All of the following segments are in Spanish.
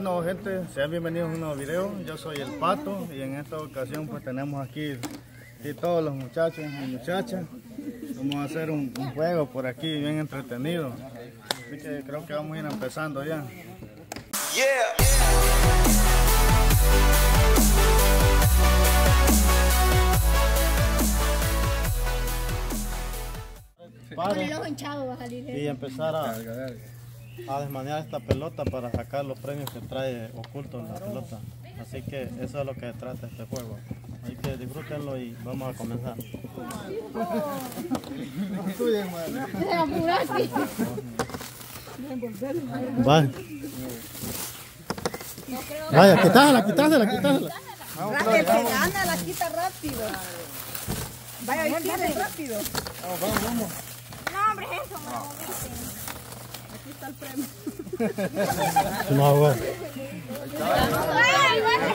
Bueno gente, sean bienvenidos a un nuevo video. Yo soy el Pato y en esta ocasión pues tenemos aquí, aquí todos los muchachos y muchachas. Vamos a hacer un, un juego por aquí bien entretenido. Así que creo que vamos a ir empezando ya. Con Pare el ojo hinchado va a salir. y empezar a, a desmanear esta pelota para sacar los premios que trae ocultos en la pelota. Así que eso es lo que trata este juego. Así que disfrútenlo y vamos a comenzar. Vaya. Vaya, quitásela, quitásela, quitásela. El que gana la quita rápido. Vaya, izquierda rápido. No, hombre, eso, mamá. No, güey. Ay, vale.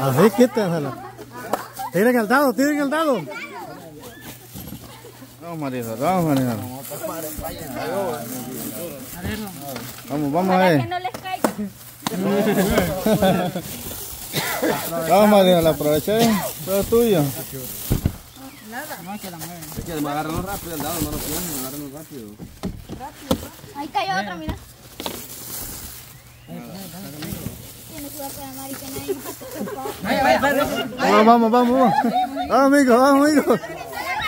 Así quítensela. Tiren el dado, tiren el dado. Vamos, Marisol, vamos, Marisol. Vamos, vamos a Para que ver. no les caiga. Vamos, Marisol, aproveché. Todo tuyo. Es que agárralo rápido el dado, no lo piensen, agárralo rápido. Ahí cayó otra, mira. Tiene pegar Mari que nadie Vamos, vamos, vamos. Vamos, amigos, vamos, amigos.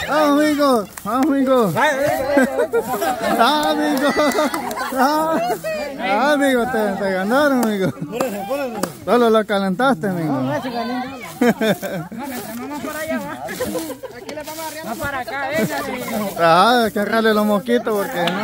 Vamos, amigos. Vamos, amigos. Vamos, amigos. Ah, amigo, te, te ganaron, amigo. Solo lo calentaste, amigo. Vamos para allá, va. Aquí le vamos a arriar. Va para acá, venga. Ah, hay que agarrarle los mosquitos porque no.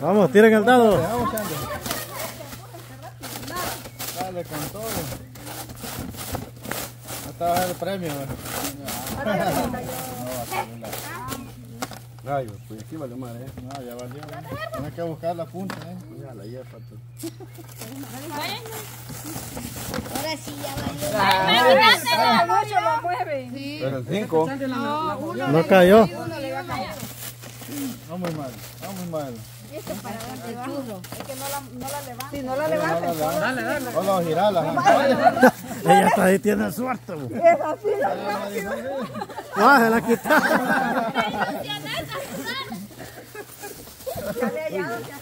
Vamos, tiren el dado. Dale con todo. Hasta va el premio. Ay, pues aquí vale madre. No, ya valió. Tienes que buscar la punta, eh. Ya la lleva, pato. Ahora sí, ya valió. Mucho lo mueven. Pero el 5. No cayó. No muy mal, no muy mal. Es que no la, no la levanten. Si no la dale, dale. Solo girala. Ella está ahí, tiene suerte. Es así. Se la quitaron. Dale allá, ya.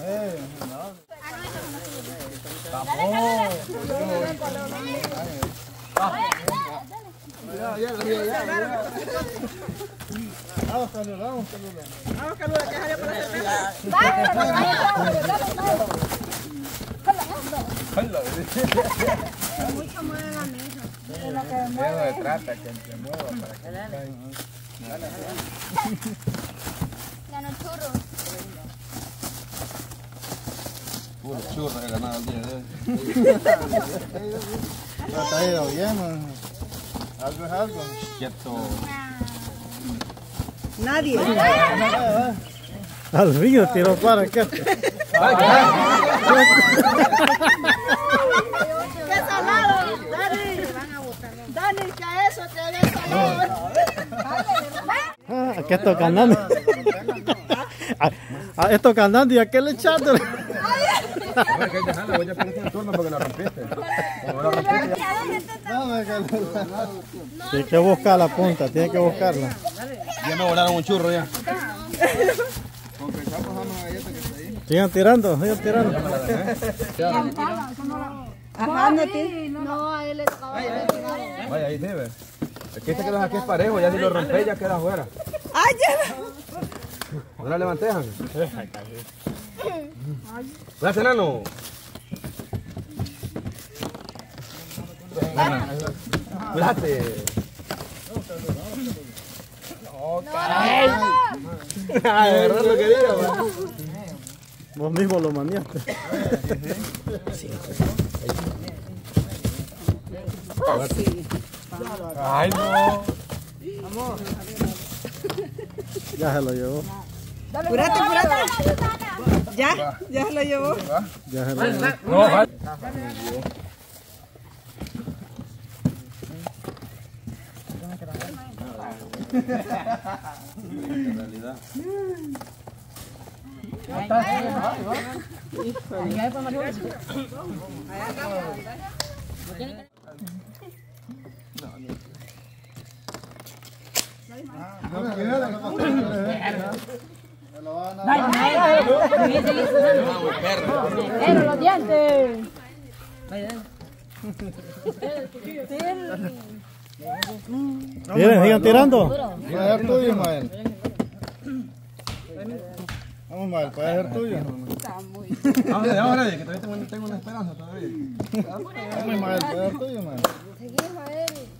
Eh, no. Vamos, Carlos, vamos, Carlos. Vamos, Carlos, que salió para hacer Eso se trata, que se mueva para que Ganó churro. Puro churro he ganado el día de hoy. No te ha ido bien, man. Algo es algo. Quieto. Nadie. Al río tiró para acá. ¡Qué salado! Dani. Dani, que eso, que eso. Ah, aquí está cantando. Ah, ah, esto cantando y aquel echando. Bueno, que hay que dejarla, voy a poner el turno porque la rompiste. Como la rompiste, Tiene que buscar la punta, tiene que buscarla. ya me volaron un churro ya. Sigan tirando, sigan tirando. Ajá, Neti. No, a él le tocaba ver. Vaya, ahí debe. Es que este que lo aquí es parejo, ya si lo rompes ya queda afuera. ¡Ay, ya! ¿No la levanté, Ángel? Gracias, enano. Cuídate. Ah, de verdad lo que diga, va. Vos mismo lo maniaste. Ay, no. Ya se lo llevó. Curate, curate. Ya, ya se lo llevó. Ya se lo llevó. No, va. Pero los dientes. Miren, sigan tirando. Puede ser tuyo, Ismael. Vamos, Ismael, puede ser tuyo. Ahora, que todavía tengo, tengo una esperanza todavía. Vamos, Ismael, puede ser tuyo, Ismael.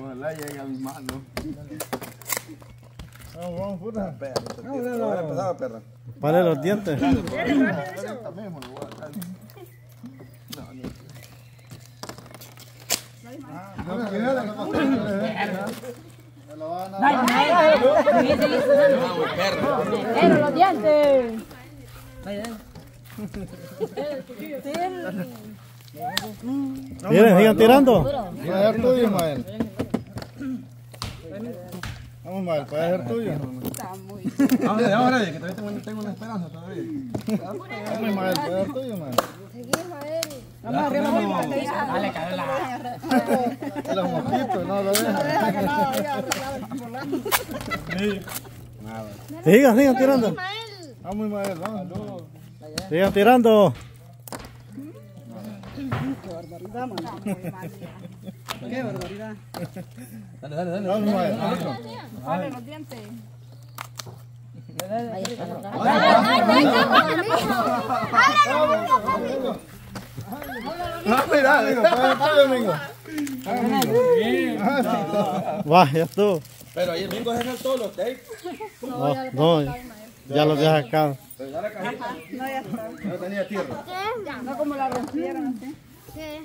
Ojalá llegue a mis manos. Vamos, vamos, puta. Ahora empezaba, perra. Pare los dientes. Pero los dientes. Miren, sigan tirando. Puede ser tuyo, Ismael. Vamos, Ismael, puede ser tuyo. Vamos, ahora, que todavía tengo, una esperanza todavía. Vamos, Ismael, puede ser tuyo, Ismael. Vamos arriba, vamos Los mosquitos, no lo dejan. Sigan, sigan tirando. Vamos, Ismael, vamos. Sigan tirando. Qué barbaridad. Dale, dale, dale. Vamos. Dale los dientes. Amigo. Va, ya estuvo. Pero ahí el es en todos los tapes. No, no, ya lo deja acá. Pero ya la cajita. No, ya está. No tenía tierra. No como la rompieron así.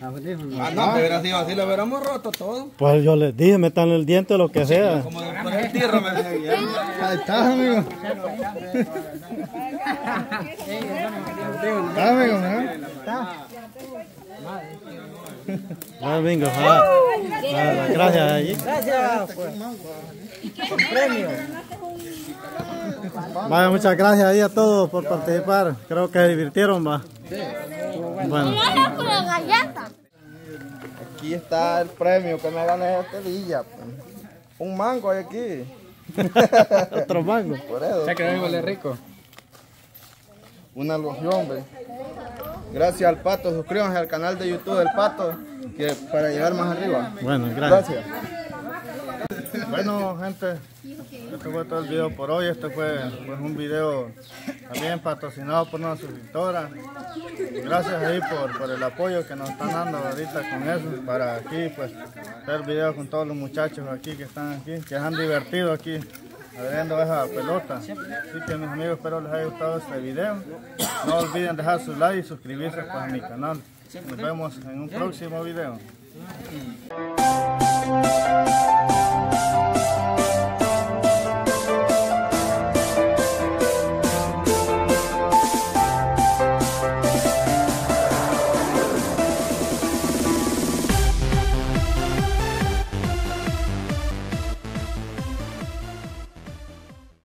Ah, no, que hubiera sido así, lo hubiéramos roto todo. Pues yo les dije, metan el diente lo que sea. Como de poner tierra me. Ahí está, amigo. Está, amigo, ¿no? Ah, bingo, ah. Ah, gracias allí. Gracias. Pues. Vaya, muchas gracias ahí a todos por participar. Creo que se divirtieron, va. Bueno. Aquí está el premio que me gané este día. pues. Un mango hay aquí. otro mango. Por eso. que no huele rico. Una loción, ve. Gracias al Pato. Suscríbanse al canal de YouTube del Pato que para llegar más arriba. Bueno, gracias. Gracias. Bueno, gente, este fue todo el video por hoy. Este fue pues, un video también patrocinado por una suscriptora. Gracias ahí por, por el apoyo que nos están dando ahorita con eso. Para aquí, pues, hacer videos con todos los muchachos aquí que están aquí, que se han divertido aquí agrediendo esa pelota. Así que mis amigos, espero les haya gustado este video. No olviden dejar su like y suscribirse pues, a mi canal. Nos vemos en un próximo video.